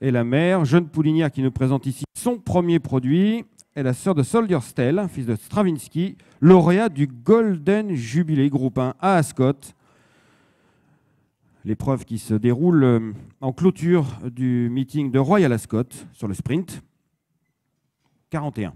Et la mère, jeune poulinière qui nous présente ici son premier produit, est la sœur de Soldier Stell, fils de Stravinsky, lauréat du Golden Jubilee Groupe 1 à Ascot. L'épreuve qui se déroule euh, en clôture du meeting de Royal Ascot sur le sprint. 41.